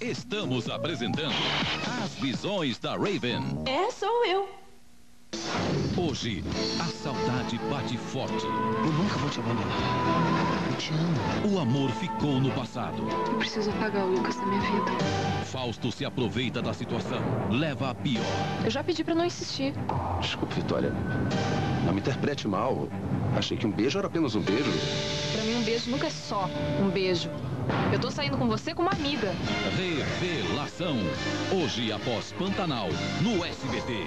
Estamos apresentando As Visões da Raven. É, sou eu. Hoje, a saudade bate forte. Eu nunca vou te abandonar. Eu te amo. O amor ficou no passado. Eu preciso apagar o Lucas da minha vida. Fausto se aproveita da situação, leva a pior. Eu já pedi pra não insistir. Desculpe, Vitória. Não me interprete mal. Achei que um beijo era apenas um beijo. Beijo nunca é só um beijo. Eu tô saindo com você como amiga. Revelação. Hoje, após Pantanal, no SBT.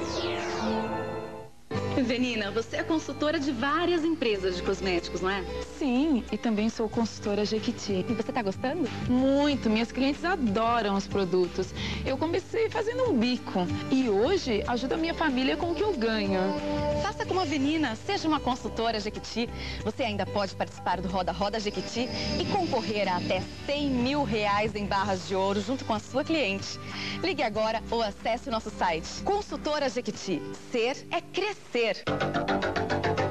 Venina, você é consultora de várias empresas de cosméticos, não é? Sim, e também sou consultora Jequiti. E você tá gostando? Muito, minhas clientes adoram os produtos. Eu comecei fazendo um bico e hoje ajudo a minha família com o que eu ganho. Faça como a Venina, seja uma consultora Jequiti. Você ainda pode participar do Roda Roda Jequiti e concorrer a até 100 mil reais em barras de ouro junto com a sua cliente. Ligue agora ou acesse o nosso site. Consultora Jequiti. Ser é crescer. see it.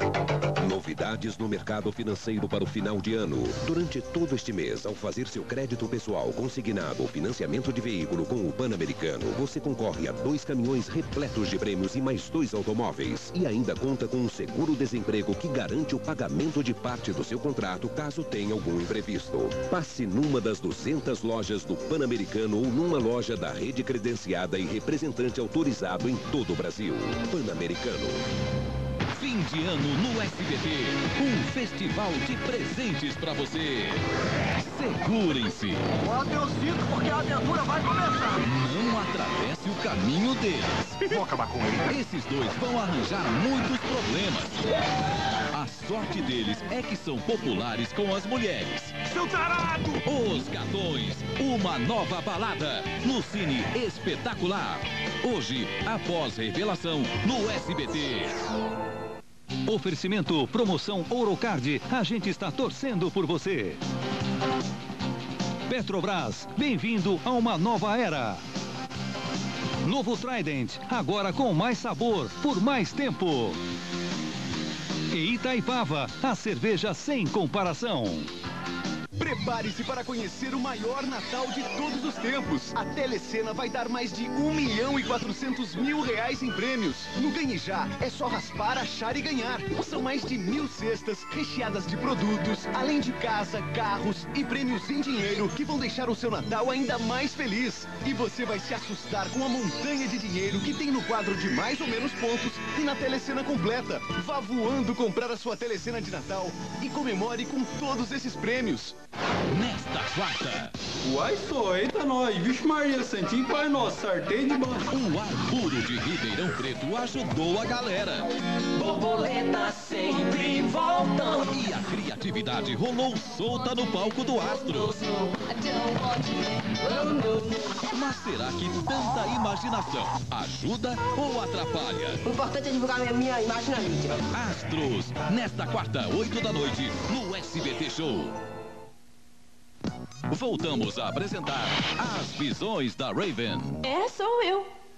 Novidades no mercado financeiro para o final de ano. Durante todo este mês, ao fazer seu crédito pessoal consignado ou financiamento de veículo com o Pan-Americano, você concorre a dois caminhões repletos de prêmios e mais dois automóveis. E ainda conta com um seguro-desemprego que garante o pagamento de parte do seu contrato caso tenha algum imprevisto. Passe numa das 200 lojas do Pan-Americano ou numa loja da rede credenciada e representante autorizado em todo o Brasil. Pan-Americano. Fim de ano no SBT. Um festival de presentes pra você. Segurem-se. Bota o cinto porque a aventura vai começar. Não atravesse o caminho deles. Vou acabar com ele. Esses dois vão arranjar muitos problemas. A sorte deles é que são populares com as mulheres. Seu tarado! Os Gatões, uma nova balada no Cine Espetacular. Hoje, após revelação, no SBT. Oferecimento Promoção Ourocard. A gente está torcendo por você. Petrobras, bem-vindo a uma nova era. Novo Trident, agora com mais sabor, por mais tempo. E Itaipava, a cerveja sem comparação. Prepare-se para conhecer o maior Natal de todos os tempos. A Telecena vai dar mais de 1 milhão e 400 mil reais em prêmios. No Ganhe Já, é só raspar, achar e ganhar. São mais de mil cestas recheadas de produtos, além de casa, carros e prêmios em dinheiro que vão deixar o seu Natal ainda mais feliz. E você vai se assustar com a montanha de dinheiro que tem no quadro de mais ou menos pontos e na Telecena completa. Vá voando comprar a sua Telecena de Natal e comemore com todos esses prêmios. Nesta quarta, Uai só, eita nós, vixe Maria Santinho, Pai Nosso, sartei de banho. o ar puro de Ribeirão Preto ajudou a galera. Borboletas sempre voltam. E a criatividade rolou solta no palco do Astros. Mas será que tanta imaginação ajuda ou atrapalha? O importante é divulgar minha, minha imagem na mídia. Astros, nesta quarta, 8 da noite, no SBT Show. Voltamos a apresentar As Visões da Raven. É, sou eu.